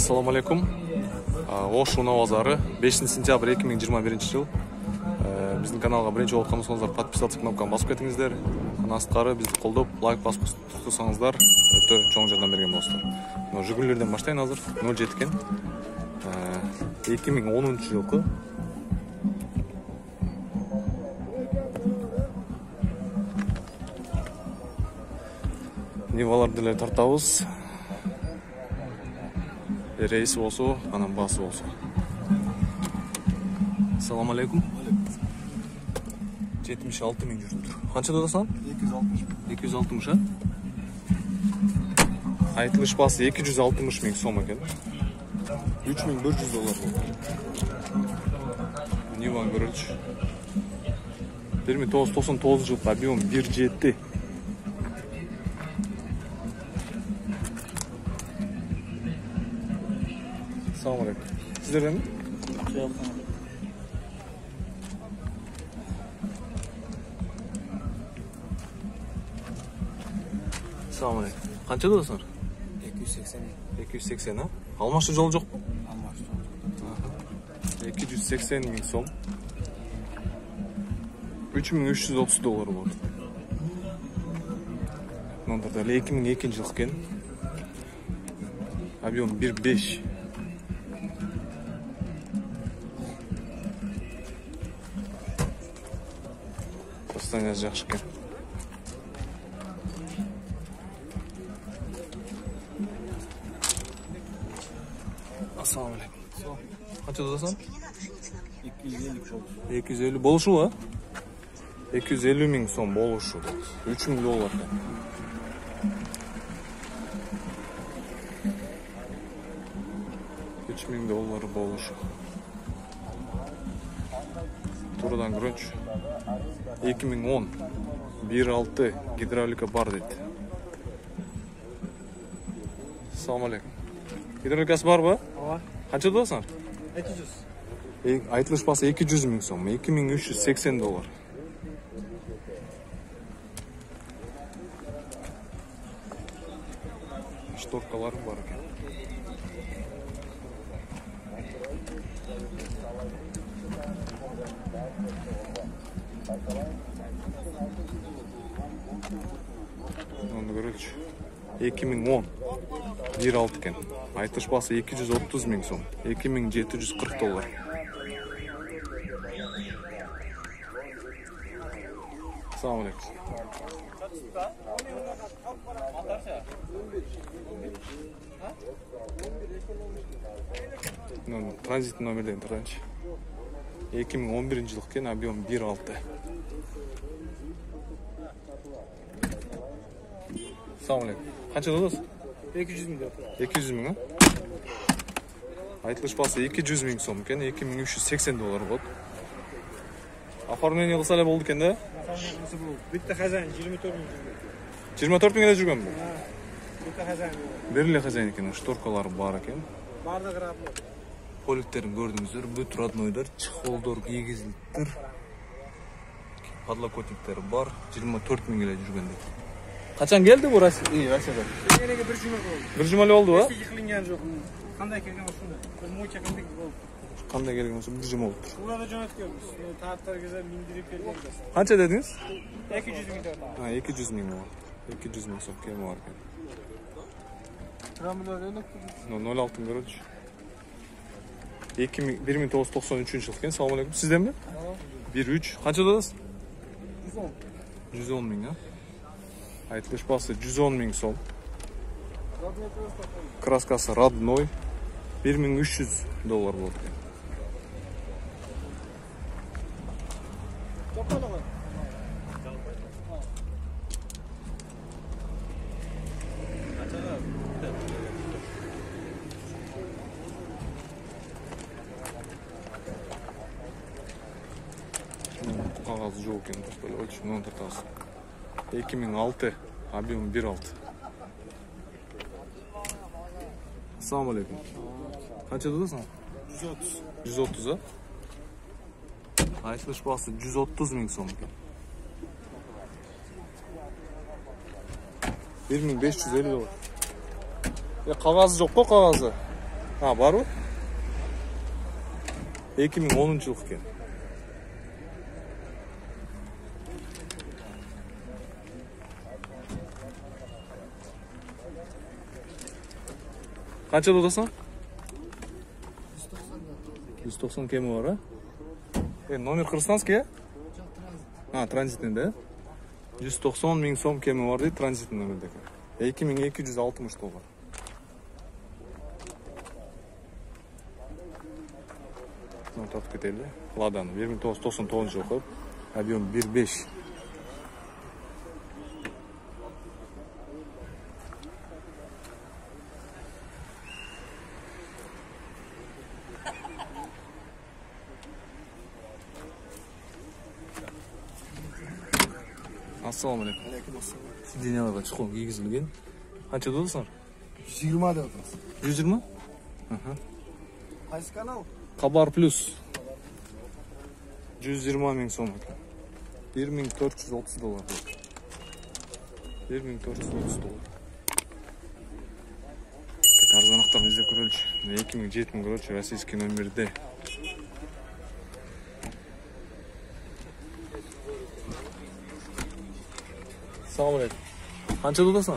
ассалому алейкум ош унаа базары бешинчи сентябрь эки миң жыйырма биринчи жыл. Биздин каналга биринчи болуп аткан болсоңуздар подписаться кнопканы басып кетиңиздер андан сырткары бизди колдоп лайк басып турсаңыздар өтө чоң жардам берген болосуздар мына жүгүрүлөрдөн баштайын азыр ноль жети экен эки миң онунчу жылкы ниваларды эле тартабыз рейси болсо анан баасы болсо. Ассалам алейкум. Жетимиш алты миң жүрүптүр канчада атасың эки жүз алтымыш эки жүз алтымыш а? Айтылыш баасы эки жүз алтымыш миң сом экен үч миң бир жүз доллар ниваны көрөлүчү бир миң тогуз жүз токсон тогузунчу жылкы объем бир жети dürüm. Selamünaleyküm. Qancha to'lasan? 280. 280 ha? Almashtirib jo'li yo'qmi? Almashtirib. 280 ming so'm. 3330 dollar bo'ldi. Nondirda 2002 yil qilgan. Объем 1.5 Ostan yazacak çıkıyor. Assalamu alaikum. Kaç 250 çok. 250 250 bin son bolşu. 3 milyon dolar. Yani. 3 bin doları bolşu. миң он бир алты гидравлика бар дейт ассалам алейкум гидравликасы барбы ооба канчада атасың эки жүз Э, айтылыш баасы эки жүз миң сом эки миң үч жүз сексен доллар шторкалары бар экен енді көрелікші екі мың он бир алты екен айтыш басы екі жүз отыз мың сом екі мың жеті жүз қырық доллар ассалаумағалейкум транзит номерден тұрайыншы 2011 жылкы объем 1.6 салам алейкум қанша дедіңіз екі жүз мың деп екі жүз мың а айтылыш басы екі жүз мың сом екен екі мың үш жүз сексен доллар болады оформление қылса эле болды екен да битте хозяин жиырма төрт мың жүрген жиырма төрт миңде жүрген бул битте хозяин бир эле хозяин экен шторкалар бар экен баардыгы работает поликтерін көрдіңіздер бүт роднойдар чехолдор кигізіліптір подлокотниктері бар жиырма төрт мың келеді жүргенде. Қашан келді бұл россиядан келгенге бір жұма болды. Бір жұма болды ба? Екі мыңнан жоқ. Қандай келген болса болды қандай келген болса бір жұма болып тұр оларды жөнелткенбіз тараптарға міндіріп келген қанша дедіңіз? Екі жүз мың екі жүз мың екі жүз мың сом кемі бар. Екен Ramil öyle yok. 20, 20 Temmuz 93 yılken. Selamun aleyküm. Sizden mi? 1-3. Kaç odadasın? 110. 110 bin ya. Aytılış bası 110 bin sol. Kraskası Radnoy. 1300 dolar bo'ldi. Жок экен тартып эле койчу муну тартабыз эки миң алты объем бир алты ассалам алейкум канчада атасың жүз отуз жүз отуз а айтылыш баасы жүз отуз миң сом экен бир миң беш жүз элүү доллар кагазы жок го кагазы а барбы эки миң онунчу жылкы экен канчада атасың жүз токсон кеми бар а э номер кыргызстанский э а транзитный да жүз токсон миң сом кеми бар дейт транзитный номерде экен эки миң эки жүз алтымыш доллар мына тартып кетели ладаны бир миң тогуз жүз токсон тогузунчу объем бир беш ассалому алейкум ассалам сиденьяларга чехол кийгизилген канчада атасыңар жүз жиырма деп атасыз жүз жыйырма қайсы канал Кабар плюс 120 миң сом екен 1430 доллар болды 1430 доллар так арзанақтарын іздеп көрелікші 2007 мың короче российский номерде Selamun aleyküm. Hançer odasın.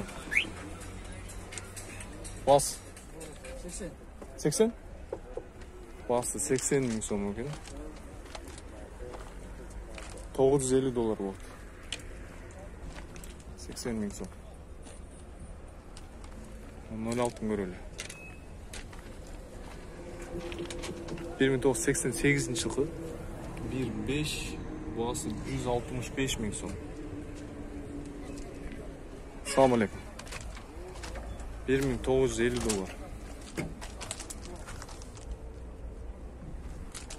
Bas. 80. 80? Bastı. 80 bin son bugün. 950 dolar oldu. 80 bin son. Ondan altın göreli. 1988 yılı 1.5 Burası 165 bin son. Selamun Aleyküm. 1950 dolar.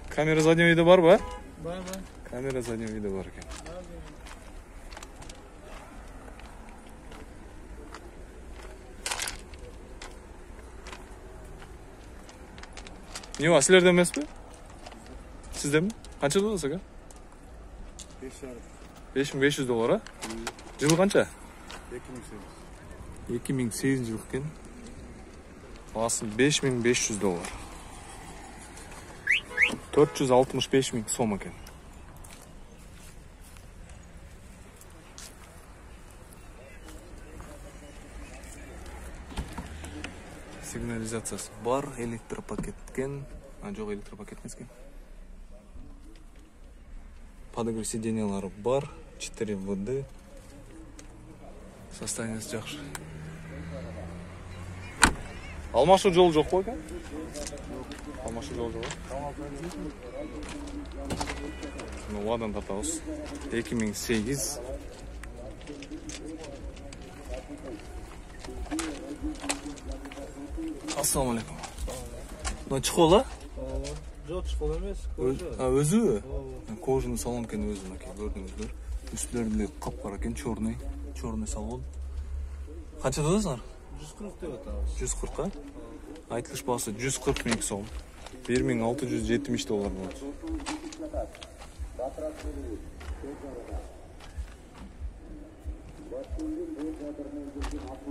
Kamera zadnjega vide barba? Barba. Kamera zadnjega vide barke. Niye sizlerde emas mı? Sizde mi? Kaça dolar saka? 5 5.500 dolar ha? Yılı kança? 2008 2008 жыл екен 5500 доллар 465 мың сом екен сигнализациясы бар электропакет екен а жоқ электропакет емес екен подогрев сиденьялары бар 4 вд состояниесі жақсы алмашу жол жоқ қой екен? Алмашу жол жоқ мына ладан тартабыз эки миң сегиз ассалаумағалейкум мына чехол а? Жоқ школ емес а өзі? Кожаный салон екен өзі мінекей көрдіңіздер. Үстілерінде қап қара екен черный черный салон. Қаншада аласыңдар жүз қырық деп атамыз жүз қырыққа айтылыш бағасы жүз қырық мың сом. Бір мың алты жүз жетимиш доллар болады.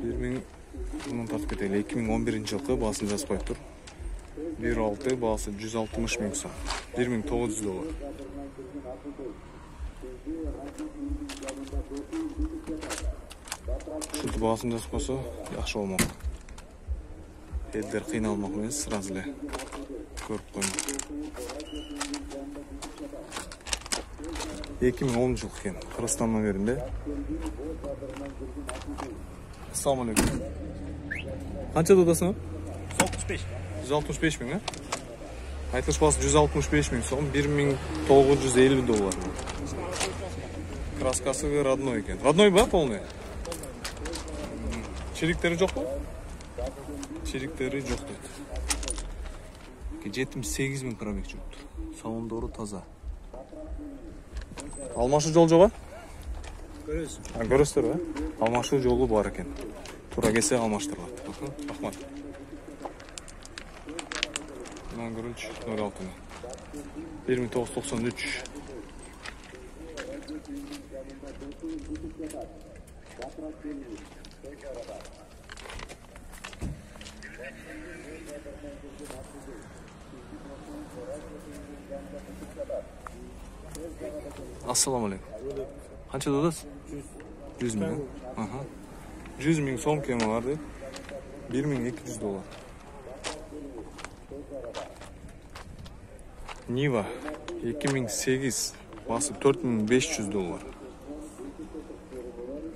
Бир миң мындан тартып кетели эки миң он биринчи жылкы баасын жазбай тур бир алты баасы жүз алтымыш миң сом. Бир миң тогуз жүз доллар. Жазып койсо жакшы болмок элдер кыйналмак эмес сразу эле көрүп коймок эки миң онунчу жылкы экен кыргызстан номеринде ассалам алейкум канчада атасың алпыс беш жүз алтымыш беш миң э айтылыш баасы жүз алтымыш беш миң сом бир миң тогуз жүз элүү доллар краскасы родной экен родной ба полный Çelikleri çok mu? Çelikleri çok dedi. Gece 78 bin kramik çoktur. Savun doğru taza. Almaşı yol joba? Görüyorsun. Ha, görüyorsun ha. Almaşı yolu var eken. Tura gelse almaştırlar. Bakın, bakmadı. Bundan görünç 06 2993 Thank you. Assalamu alaikum. Qancha to'laysiz? 100. 100 ming. Aha. 100 ming so'm kema var deb 1 ming 200 dollar. Niva 2008 basıp 4500 dolar.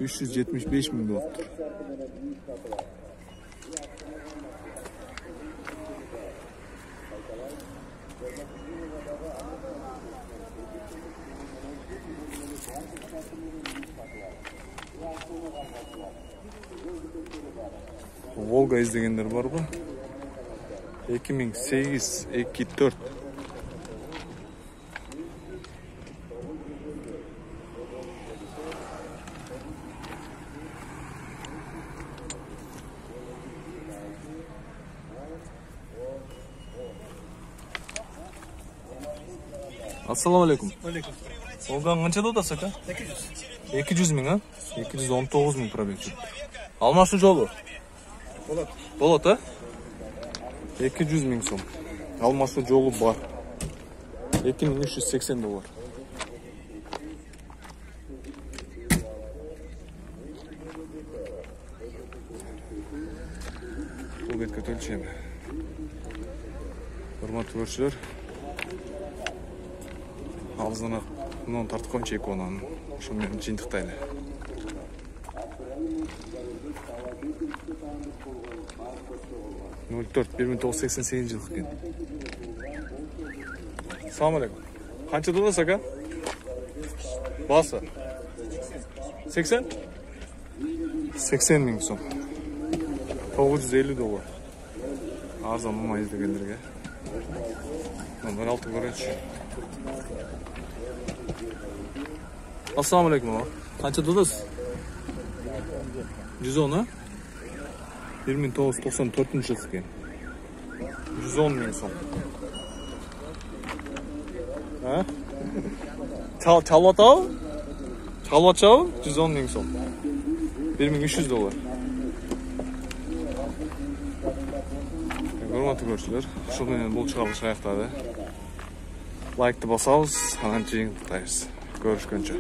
375 bin watt'tır. Volga izleyenler var mı? 2008, 2004 ассалауму алейкум алейкум волгаң қаншада отасы ака екі жүз екі жүз мың а екі жүз он тоғыз мың пробег алмашу жолы болады болады а екі жүз мың сом алмасу жолы бар екі мың үш жүз сексен доллар бұл бетке төлшем урматтуу көрүүчүлөр алдызыраак мунун тартып коеюнчу эки онаны ошо менен жыйынтыктайлы ноль төрт бир миң тогуз жүз сексен сегизинчи жылкы экен салам алейкум канчада атасыз ака? Баасы сексен? Сексен миң сом. Тогуз жүз элүү доллар. Арзан мама издегендерге алты көрөчү ассалаmu алейкум ага канчада атасыз жүз он а? Бир миң тогуз жүз токсон төртүнчү жылкы экен жүз он миң сом чалып атабы чалып атышабы жүз он сом бир миң үч жүз доллар. Урматтуу көрүүчүлөр ушул менен бул чыгарылыш аяктады. Лайкты басабыз анан жыйынтыктайбыз. Көрүшкөнчө.